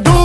That's